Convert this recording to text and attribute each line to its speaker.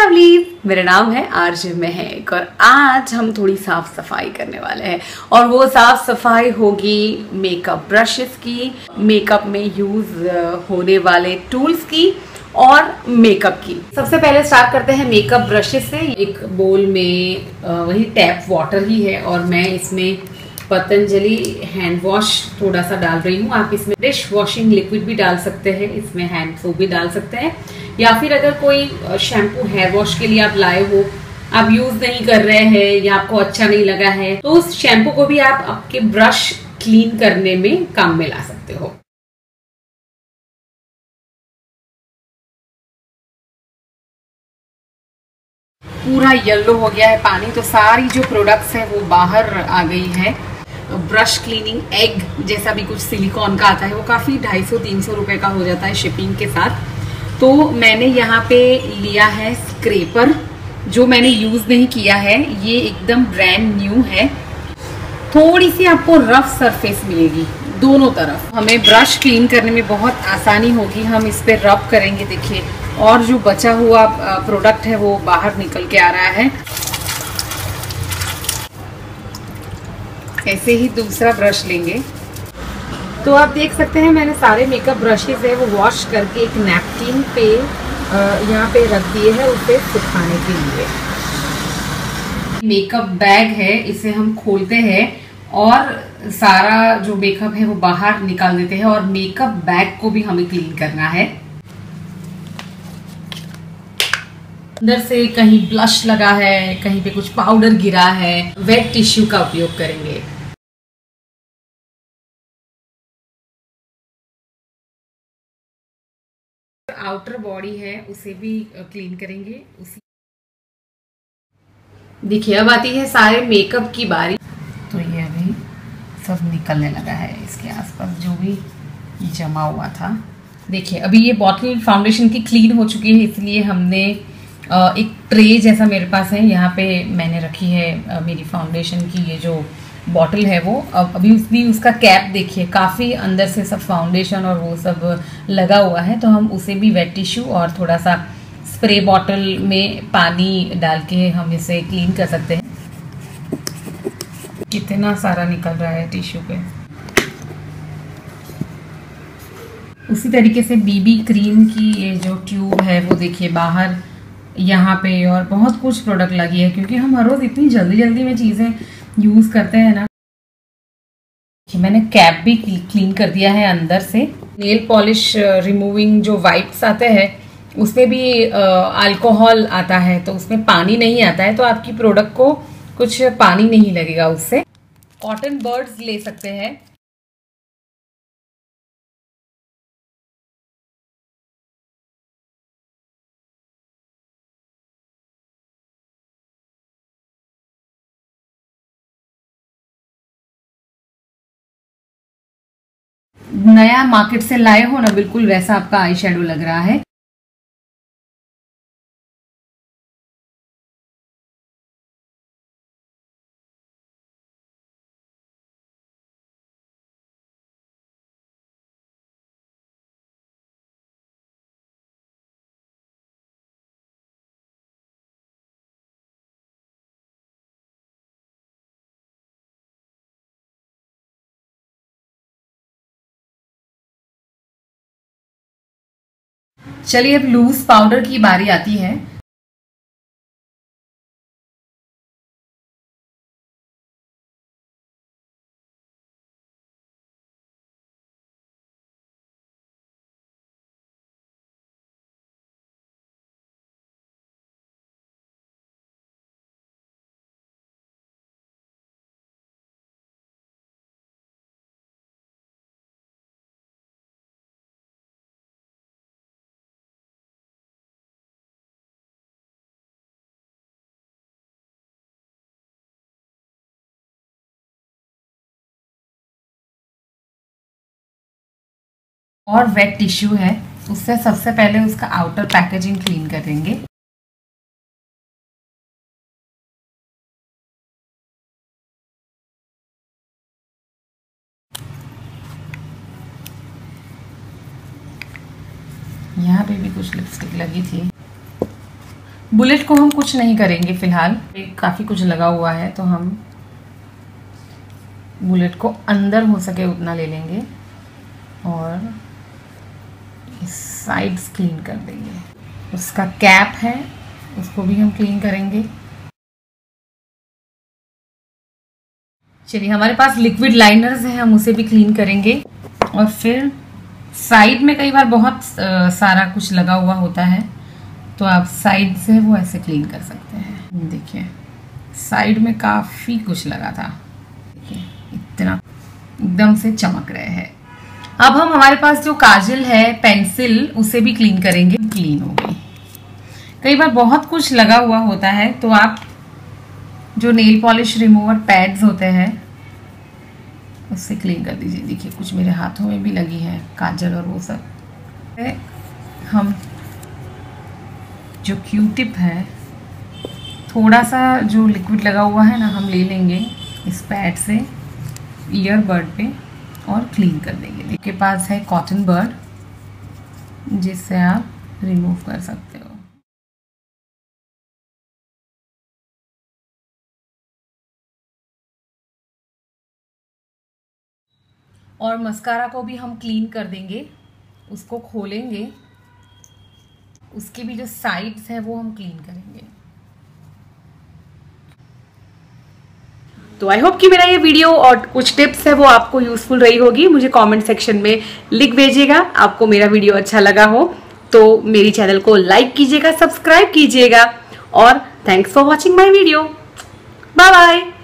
Speaker 1: Lovely मेरा नाम है आरजे महक और आज हम थोड़ी साफ़ सफ़ाई करने वाले हैं। और वो साफ़ सफ़ाई होगी मेकअप ब्रशेस की। मेकअप में यूज़ होने वाले टूल्स की और मेकअप की। सबसे पहले स्टार्ट करते हैं मेकअप ब्रशेस से। एक बोल में वही टैप वाटर ही है और मैं इसमें पतंजलि हैंड वॉश थोड़ा सा डाल रही हूँ। आप इसमें डिश वॉशिंग लिक्विड भी डाल सकते हैं। इसमें हैंड सोप भी डाल सकते हैं। या फिर अगर कोई शैम्पू हेयर वॉश के लिए आप लाए हो, आप यूज़ नहीं कर रहे हैं या आपको अच्छा नहीं लगा है तो उस शैम्पू को भी आप आपके ब्रश क्लीन करने में काम में ला सकते हो। पूरा येलो हो गया है। पानी तो सारी जो प्रोडक्ट्स है वो बाहर आ गई है। ब्रश क्लीनिंग, एग जैसा भी कुछ सिलिकॉन का आता है, वो काफ़ी ढाई सौ, तीन सौ रुपये का हो जाता है शिपिंग के साथ। तो मैंने यहाँ पे लिया है स्क्रेपर, जो मैंने यूज़ नहीं किया है, ये एकदम ब्रांड न्यू है। थोड़ी सी आपको रफ सरफेस मिलेगी, दोनों तरफ़। हमें ब्रश क्लीन करने में बहुत आसानी होगी, हम इस पर रब करेंगे, देखिए। और जो बचा हुआ प्रोडक्ट है, वो बाहर निकल के आ रहा है। ऐसे ही दूसरा ब्रश लेंगे। तो आप देख सकते हैं, मैंने सारे मेकअप ब्रशेज है, वो वॉश करके एक नैपकिन पे यहाँ पे रख दिए हैं उसे सुखाने के लिए। मेकअप बैग है, इसे हम खोलते हैं और सारा जो मेकअप है वो बाहर निकाल देते हैं और मेकअप बैग को भी हमें क्लीन करना है। अंदर से कहीं ब्लश लगा है, कहीं पे कुछ पाउडर गिरा है वेट टिश्यू का उपयोग करेंगे। आउटर बॉडी है, उसे भी क्लीन करेंगे, उसी देखिए, अब आती है सारे मेकअप की बारी। तो ये अभी सब निकलने लगा है, इसके आसपास जो भी जमा हुआ था। देखिए, अभी ये बॉटल फाउंडेशन की क्लीन हो चुकी है, इसलिए हमने एक ट्रे जैसा मेरे पास है, यहाँ पे मैंने रखी है मेरी फाउंडेशन की ये जो बॉटल है वो। अब, अभी उसकी उसका कैप देखिए, काफ़ी अंदर से सब फाउंडेशन और वो सब लगा हुआ है तो हम उसे भी वेट टिश्यू और थोड़ा सा स्प्रे बॉटल में पानी डाल के हम इसे क्लीन कर सकते हैं। कितना सारा निकल रहा है टिश्यू पे। उसी तरीके से बीबी क्रीम की ये जो ट्यूब है वो देखिए बाहर यहाँ पे और बहुत कुछ प्रोडक्ट लगी है, क्योंकि हम हर रोज इतनी जल्दी जल्दी में चीज़ें यूज़ करते हैं ना। कि मैंने कैप भी क्लीन कर दिया है अंदर से। नेल पॉलिश रिमूविंग जो वाइप्स आते हैं, उसमें भी अल्कोहल आता है तो उसमें पानी नहीं आता है तो आपकी प्रोडक्ट को कुछ पानी नहीं लगेगा उससे। कॉटन बर्ड्स ले सकते हैं। नया मार्केट से लाए हो ना बिल्कुल वैसा आपका आई लग रहा है। चलिए अब लूज पाउडर की बारी आती है। और वेट टिश्यू है, उससे सबसे पहले उसका आउटर पैकेजिंग क्लीन करेंगे। यहाँ पे भी कुछ लिपस्टिक लगी थी। बुलेट को हम कुछ नहीं करेंगे फ़िलहाल। काफ़ी कुछ लगा हुआ है तो हम बुलेट को अंदर हो सके उतना ले लेंगे। और साइड्स क्लीन कर देंगे। उसका कैप है, उसको भी हम क्लीन करेंगे। चलिए, हमारे पास लिक्विड लाइनर्स हैं, हम उसे भी क्लीन करेंगे। और फिर साइड में कई बार बहुत सारा कुछ लगा हुआ होता है तो आप साइड से वो ऐसे क्लीन कर सकते हैं। देखिए, साइड में काफ़ी कुछ लगा था। देखिए, इतना एकदम से चमक रहे हैं। अब हम हमारे पास जो काजल है, पेंसिल, उसे भी क्लीन करेंगे। क्लीन हो गई। कई बार बहुत कुछ लगा हुआ होता है तो आप जो नेल पॉलिश रिमूवर पैड्स होते हैं, उससे क्लीन कर दीजिए। देखिए, कुछ मेरे हाथों में भी लगी है, काजल और वो सब। हम जो क्यू टिप है थोड़ा सा जो लिक्विड लगा हुआ है ना, हम ले लेंगे इस पैड से ईयरबड पे। और क्लीन कर देंगे। आपके पास है कॉटन बर्ड जिससे आप रिमूव कर सकते हो। और मस्कारा को भी हम क्लीन कर देंगे, उसको खोलेंगे, उसके भी जो साइड्स हैं वो हम क्लीन करेंगे। तो आई होप कि मेरा ये वीडियो और कुछ टिप्स है, वो आपको यूजफुल रही होगी। मुझे कमेंट सेक्शन में लिख भेजिएगा, आपको मेरा वीडियो अच्छा लगा हो तो मेरी चैनल को लाइक कीजिएगा सब्सक्राइब कीजिएगा, और thanks for watching my video bye bye